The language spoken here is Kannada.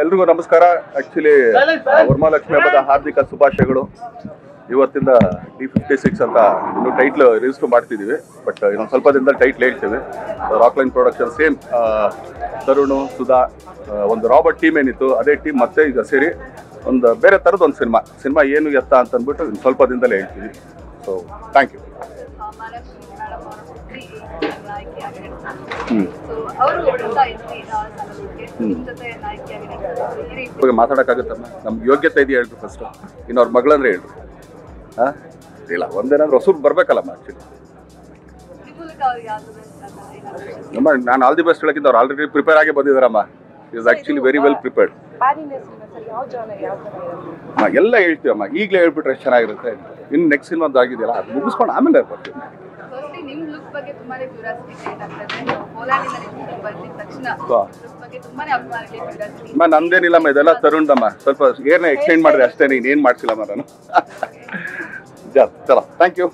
ಎಲ್ರಿಗೂ ನಮಸ್ಕಾರ. ಆಕ್ಚುಲಿ ವರ್ಮಾಲಕ್ಷ್ಮಿ ಹಬ್ಬದ ಹಾರ್ದಿಕ ಶುಭಾಶಯಗಳು. ಇವತ್ತಿಂದ ಡಿ ಫಿಫ್ಟಿ ಸಿಕ್ಸ್ ಅಂತ ಇನ್ನು ಟೈಟ್ಲ್ ರಿಜಿಸ್ಟರ್ ಮಾಡ್ತಿದ್ದೀವಿ. ಬಟ್ ಇನ್ನೊಂದು ಸ್ವಲ್ಪ ದಿನದಲ್ಲಿ ಟೈಟ್ಲ್ ಹೇಳ್ತೀವಿ. ರಾಕ್ಲೈನ್ ಪ್ರೊಡಕ್ಷನ್ ಸೇಮ್ ತರುಣು, ಸುಧಾ ಒಂದು ರಾಬರ್ಟ್ ಟೀಮ್ ಏನಿತ್ತು, ಅದೇ ಟೀಮ್ ಮತ್ತೆ ಈಗ ಸೇರಿ ಒಂದು ಬೇರೆ ಥರದ್ದು ಒಂದು ಸಿನಿಮಾ. ಸಿನಿಮಾ ಏನು ಎತ್ತ ಅಂತ ಅಂದ್ಬಿಟ್ಟು ಇನ್ನು ಸ್ವಲ್ಪ ದಿನದಲ್ಲೇ ಹೇಳ್ತೀವಿ. So thank you hmm. ನಾಯಕಿಯಾಗಿ ಸೊ ಅವರು ಹೊಸ ಎಂಟ್ರಿ ಸಲುವಾಗಿ ನಿಮ್ಮ ಜೊತೆ ನಾಯಕಿಯಾಗಿ ನಟಿಸಿದ್ರು. ಈ ರೀತಿ. ಇವಾಗ ಮಾತಾಡೋಕ್ಕಾಗುತ್ತಮ್ಮ ನಮ್ಗೆ ಯೋಗ್ಯತೆ ಇದೆಯಾ ಹೇಳ್ರಿ ಫಸ್ಟ್ ಇನ್ನು ಅವ್ರ ಮಗಳಂದ್ರೆ ಹೇಳ್ರಿ. ಹಾ? ಇಲ್ಲ ಒಂದೇನಾದ್ರೂ ಹೊಸೂರು ಬರಬೇಕಲ್ಲಮ್ಮ ಆ್ಯಕ್ಚುಲಿ ಅಮ್ಮ ನಾನು ಆಲ್ ದಿ ಬೆಸ್ಟ್ ಹೇಳಕ್ಕಿಂತ ಅವ್ರು ಆಲ್ರೆಡಿ ಪ್ರಿಪೇರ್ ಆಗಿ ಬಂದಿದ್ದಾರಮ್ಮ. Is actually very well prepared ಎಲ್ಲ ಹೇಳ್ತೀವಮ್ಮ. ಈಗಲೇ ಹೇಳ್ಬಿಟ್ರೆ ಚೆನ್ನಾಗಿರುತ್ತೆ. ಇನ್ನು ನೆಕ್ಸ್ಟ್ ಸಿನಿಮಾದ್ದು ಆಗಿದೆಯಲ್ಲ ಅದು ಮುಗಿಸ್ಕೊಂಡು ಆಮೇಲೆ ಬರ್ತೀವಿ. ನಿಮ್ಮ ಲುಕ್ ಬಗ್ಗೆ ತುಂಬಾನೇ ಕ್ಯೂರಿಯಾಸಿಟಿ ಕ್ರಿಯೇಟ್ ಆಗ್ತದೆ ಪೋಲಾಂಡಿಂದ ನೀವು ಬಂದಿದ ತಕ್ಷಣ ಹಾ. ಲುಕ್ ಬಗ್ಗೆ ತುಂಬಾನೇ ಅಭಿಮಾನಿಗೆ ಕ್ಯೂರಿಯಾಸಿಟಿ ಅಮ್ಮ ನಂದೇನಿಲ್ಲಮ್ಮ ಇದೆಲ್ಲ ತರುಣ್ದಮ್ಮ. ಸ್ವಲ್ಪ ಏನೇ ಎಕ್ಸ್ಟೆಂಡ್ ಮಾಡಿದೆ ಅಷ್ಟೇ ನೀನು ಏನು ಮಾಡ್ಸಿಲ್ಲಮ್ಮ ನಾನು? ಜಾ ಚಲೋ. Thank you